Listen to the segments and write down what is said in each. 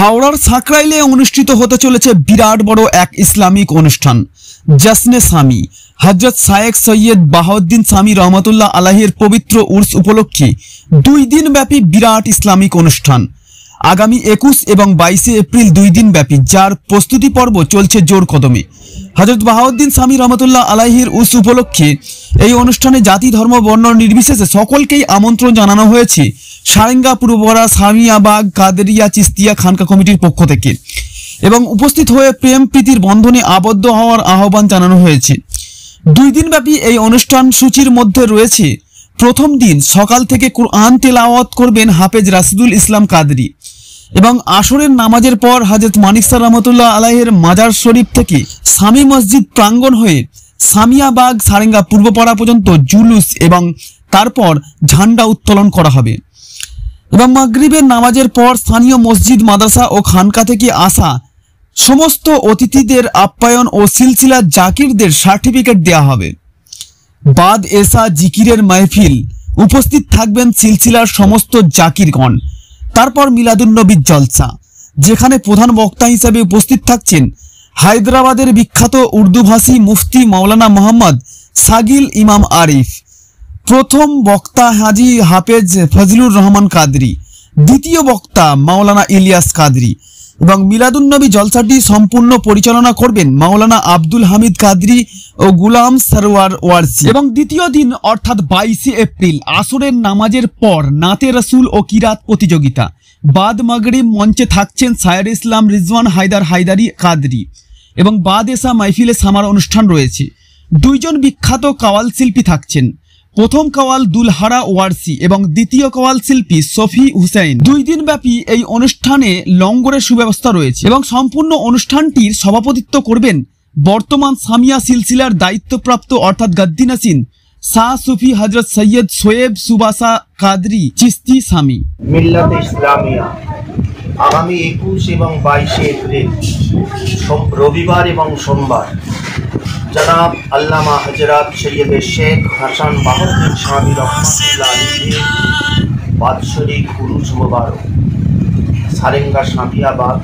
হাওড়ার সাকরাইলে অনুষ্ঠিত হতে চলেছে বিরাট বড় এক ইসলামিক অনুষ্ঠান। জাসনে সামি হজরত সায়েক সৈয়দ বাহাউদ্দিন স্বামী রহমতুল্লাহ আলাহির পবিত্র উর্স উপলক্ষে দুই দিন ব্যাপী বিরাট ইসলামিক অনুষ্ঠান। আগামী একুশ এবং বাইশে এপ্রিল দুই দিন ব্যাপী যার প্রস্তুতি পর্ব চলছে জোর কদমে। হজরত বাহাউদ্দিন স্বামী রহমতুল্লাহ আলাহির উস উপলক্ষে এই অনুষ্ঠানে জাতি, ধর্ম, বর্ণ নির্বিশেষে সকলকেই আমন্ত্রণ জানানো হয়েছে। সারেঙ্গা পূর্বপাড়া সামিয়াবাগ কাদেরিয়া, চিস্তিয়া, খানকা কমিটির পক্ষ থেকে। এবং উপস্থিত হয়ে প্রেম প্রীতির বন্ধনে আবদ্ধ হওয়ার আহ্বান জানানো হয়েছে। দুই দিনব্যাপী এই অনুষ্ঠান সূচির মধ্যে রয়েছে। প্রথম দিন সকাল থেকে কোরআন তেলাওয়াত করবেন হাফেজ রাশিদুল ইসলাম কাদরি। এবং আসরের নামাজের পর হাজরত মানিক স্যার রহমতুল্লাহ আলাহের মাজার শরীফ থেকে স্বামী মসজিদ প্রাঙ্গণ হয়ে সামিয়াবাগ সারেঙ্গা পূর্বপাড়া পর্যন্ত জুলুস এবং তারপর ঝান্ডা উত্তোলন করা হবে। এবং মাগরিবের নামাজের পর স্থানীয় মসজিদ, মাদ্রাসা ও খানকা থেকে আসা সমস্ত অতিথিদের আপ্যায়ন ও সিলসিলা জাকিরদের সার্টিফিকেট দেওয়া হবে। বাদ এসা জিকিরের মাহফিল। উপস্থিত থাকবেন সিলসিলার সমস্ত জাকিরগণ। তারপর মিলাদুন্নবীর জলসা, যেখানে প্রধান বক্তা হিসেবে উপস্থিত থাকছেন হায়দ্রাবাদের বিখ্যাত উর্দুভাষী মুফতি মাওলানা মোহাম্মদ সাগিল ইমাম আরিফ। প্রথম বক্তা হাজি হাফেজ ফজলুর রহমান কাদরি, দ্বিতীয় বক্তা মাওলানা ইলিয়াস কাদরি এবং মিলাদুন্নবী জলসাটি সম্পূর্ণ পরিচালনা করবেন মাওলানা আব্দুল হামিদ কাদরি ও গুলাম সরওয়ার ওয়ারসি। এবং দ্বিতীয় দিন অর্থাৎ বাইশে এপ্রিল, আসরের নামাজের পর নাতে রসুল ও কিরাত প্রতিযোগিতা। বাদ মাগরিব মঞ্চে থাকছেন সায়ের ইসলাম রিজওয়ান হায়দার হায়দারি কাদরি এবং বাদ এসা মাইফিলে সামার অনুষ্ঠান রয়েছে। দুইজন বিখ্যাত কাওয়াল শিল্পী থাকছেন। প্রথম কওয়াল দুলহারা ওয়ারসি এবং দ্বিতীয় কওয়াল শিল্পী সফি হুসাইন। দুই দিন ব্যাপী এই অনুষ্ঠানে লঙ্গরের সুব্যবস্থা রয়েছে এবং সম্পূর্ণ অনুষ্ঠানটির সভাপতিত্ব করবেন বর্তমান সামিয়া সিলসিলার দায়িত্বপ্রাপ্ত অর্থাৎ গাদ্দিনাসিন শাহ সুফি হজরত সৈয়দ সোয়েব সুবাসা কাদরি, চিস্তি ইসলামিয়া, আগামী একুশ এবং বাইশে এপ্রিল রবিবার এবং সোমবার জনাব আল্লামা হজরত সৈয়দ শেখ হাসান বাহাদুর স্বামী রহমতুল্লাহ বাৎসরিক পুরুষ মোবারক। সারেঙ্গা সামিয়াবাদ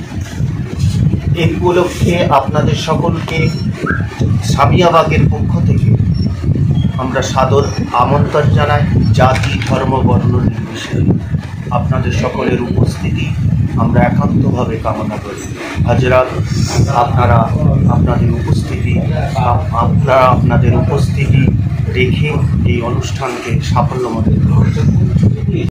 এই উপলক্ষে আপনাদের সকলকে সামিয়াবাগের পক্ষ থেকে আমরা সাদর আমন্ত্রণ জানাই জাতি, ধর্ম, বর্ণ, নির্বিশেষে। আপনাদের সকলের উপস্থিতি আমরা একান্তভাবে কামনা করি। হাজরাত, আপনারা আপনাদের উপস্থিতি আপনারা আপনাদের উপস্থিতি রেখে এই অনুষ্ঠানকে সাফল্যমণ্ডিত করবেন